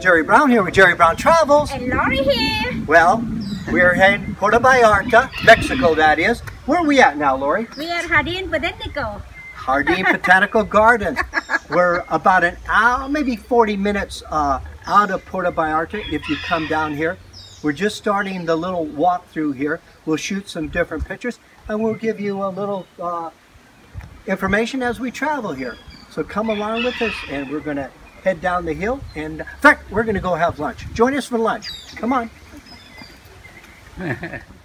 Jerry Brown here with Jerry Brown Travels. And Lori here. Well, we're heading Puerto Vallarta, Mexico that is. Where are we at now, Lori? We are Jardín Botanico. Jardín Botanical Gardens. We're about an hour, maybe 40 minutes uh, out of Puerto Vallarta if you come down here. We're just starting the little walk through here. We'll shoot some different pictures and we'll give you a little uh, information as we travel here. So come along with us and we're going to head down the hill and in fact we're going to go have lunch. Join us for lunch. Come on.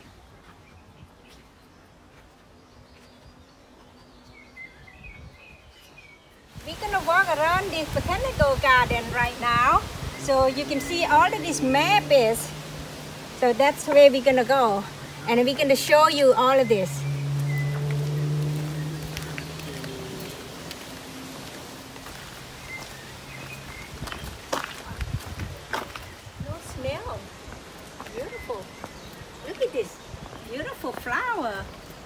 We're gonna walk around this botanical garden right now. So you can see all of this map is. So that's where we're gonna go. And we're gonna show you all of this. No smell. Beautiful. Look at this beautiful flower.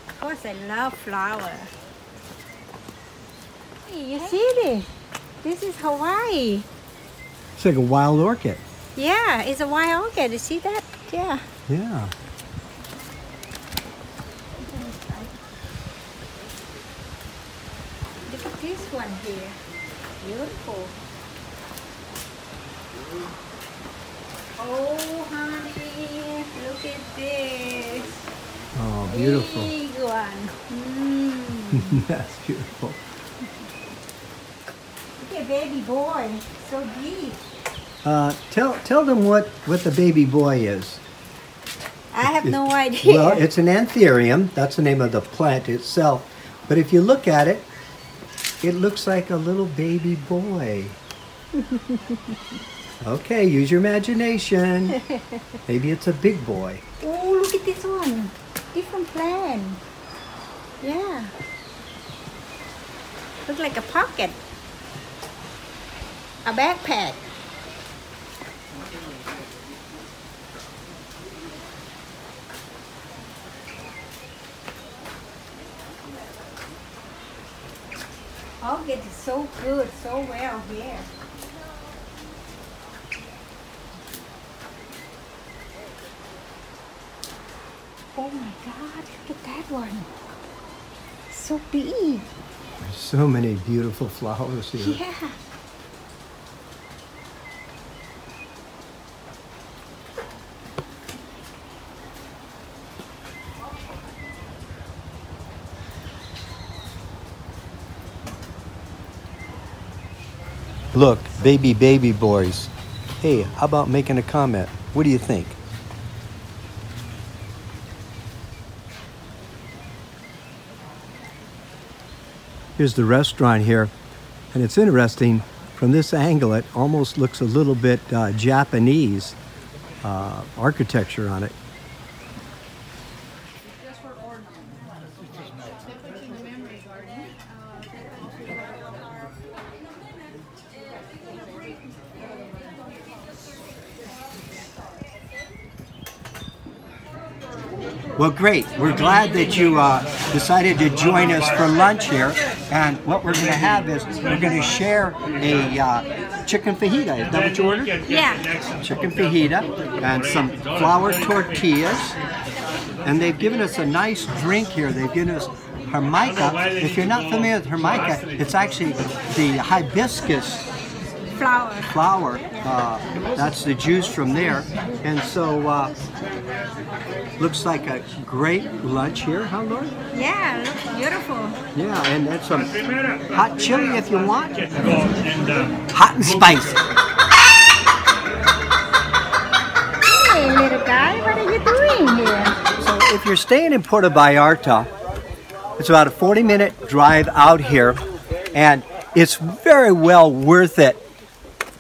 Of course I love flower. Hey, you see this? This is Hawaii. It's like a wild orchid. Yeah, it's a wild orchid. You see that? Yeah. Yeah. Look at this one here. Beautiful. Oh, honey, look at this. Oh, beautiful. Big one. Mm. That's beautiful. Look at baby boy. So big. Uh, tell tell them what what the baby boy is. I have no idea. Well, it's an anthurium. That's the name of the plant itself. But if you look at it, it looks like a little baby boy. okay, use your imagination. Maybe it's a big boy. oh, look at this one. Different plan. Yeah. Look like a pocket. A backpack. Orchid is so good, so well here. Oh my God, look at that one. So big. There's so many beautiful flowers here. Yeah. Look, baby, baby boys. Hey, how about making a comment? What do you think? Here's the restaurant here, and it's interesting. From this angle, it almost looks a little bit uh, Japanese uh, architecture on it. Well, great. We're glad that you uh, decided to join us for lunch here. And what we're going to have is we're going to share a uh, chicken fajita. Is that what you ordered? Yeah. Chicken fajita and some flour tortillas. And they've given us a nice drink here. They've given us Jamaica. If you're not familiar with Jamaica, it's actually the hibiscus Flower. flower. Uh, that's the juice from there. And so, uh, looks like a great lunch here, huh, Lori? Yeah, it looks beautiful. Yeah, and that's some hot chili if you want. Hot and spicy. Hey, little guy, what are you doing here? So, if you're staying in Puerto Vallarta, it's about a 40 minute drive out here, and it's very well worth it.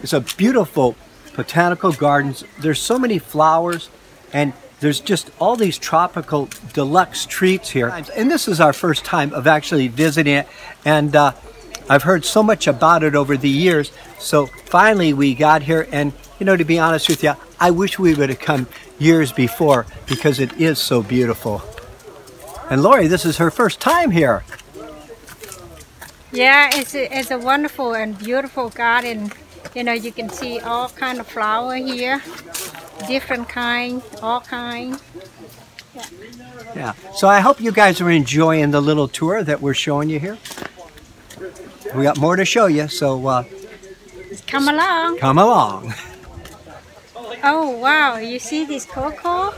It's a beautiful botanical gardens. There's so many flowers, and there's just all these tropical deluxe treats here. And this is our first time of actually visiting it, and uh, I've heard so much about it over the years. So finally, we got here, and you know, to be honest with you, I wish we would have come years before because it is so beautiful. And Lori, this is her first time here. Yeah, it's a, it's a wonderful and beautiful garden. You know, you can see all kind of flower here, different kind, all kind. Yeah. yeah So I hope you guys are enjoying the little tour that we're showing you here. We got more to show you, so uh, Come along. come along. Oh wow, you see this cocoa?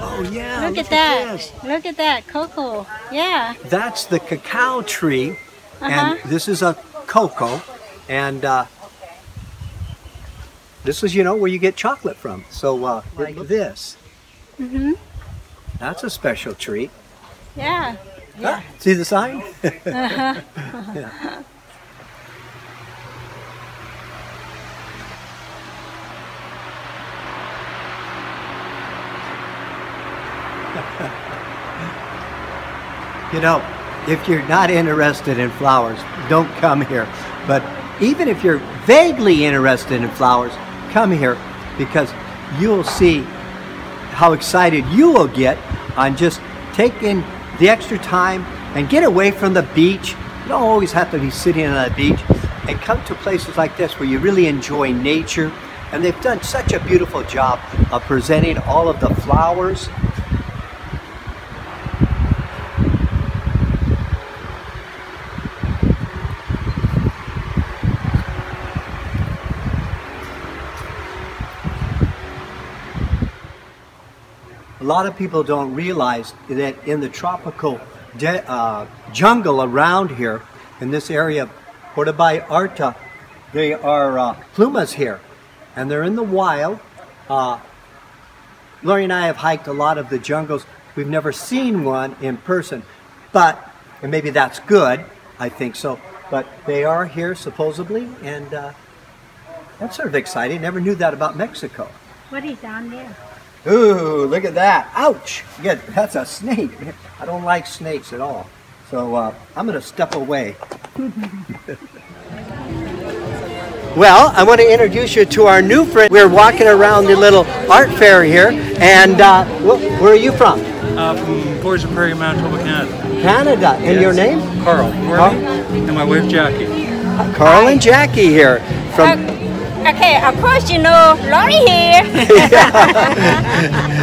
Oh yeah. Look, at that. Look at that cocoa. Yeah. That's the cacao tree, Uh-huh. and this is a cocoa, and uh, this is you know where you get chocolate from. So uh, like this. Mm-hmm. That's a special treat. Yeah. Ah, see the sign? Uh-huh. Yeah. you know, if you're not interested in flowers, don't come here. But even if you're vaguely interested in flowers, come here because you'll see how excited you will get on just taking the extra time and get away from the beach. You don't always have to be sitting on the beach and come to places like this where you really enjoy nature. And they've done such a beautiful job of presenting all of the flowers. A lot of people don't realize that in the tropical uh, jungle around here, in this area of Puerto Vallarta, they are uh, pumas here, and they're in the wild. Uh, and I have hiked a lot of the jungles. We've never seen one in person, but and maybe that's good. I think so. But they are here supposedly, and uh, that's sort of exciting. Never knew that about Mexico. What is down there? Ooh, look at that. Ouch. Yeah, that's a snake. I don't like snakes at all. So uh, I'm going to step away. well, I want to introduce you to our new friend. We're walking around the little art fair here. And uh, wh- where are you from? Uh, from Portage la Prairie, Manitoba, Canada. Canada. And your name? Carl. Where Carl. And my wife Jackie. Carl and Jackie here from Okay, of course you know Lori here.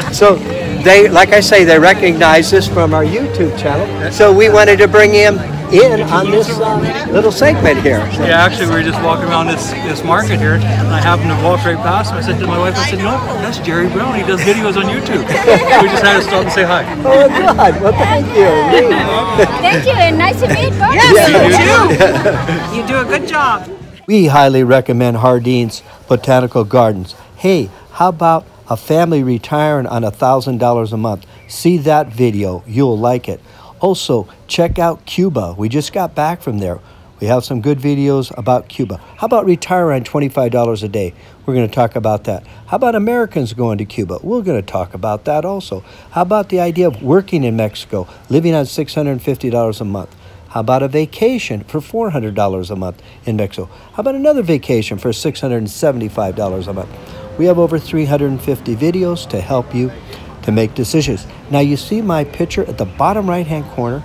So they, like I say, they recognize this from our YouTube channel. So we wanted to bring him in on this uh, little segment here. Yeah, actually, we were just walking around this this market here, and I happened to walk right past him. I said to my wife, I said, "You know, that's Jerry Brown. He does videos on YouTube." we just had to stop and say hi. Oh, God. Well, thank you. Thank you, and nice to meet both of you. You do a good job. We highly recommend Jardín's Botanical Gardens. Hey, how about a family retiring on $1,000 a month? See that video. You'll like it. Also, check out Cuba. We just got back from there. We have some good videos about Cuba. How about retiring on $25 a day? We're going to talk about that. How about Americans going to Cuba? We're going to talk about that also. How about the idea of working in Mexico, living on $650 a month? How about a vacation for $400 a month in Mexico? How about another vacation for $675 a month? We have over 350 videos to help you to make decisions. Now, you see my picture at the bottom right hand corner?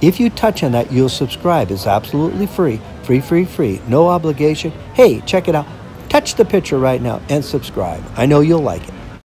If you touch on that, you'll subscribe. It's absolutely free. Free, free, free. No obligation. Hey, check it out. Touch the picture right now and subscribe. I know you'll like it.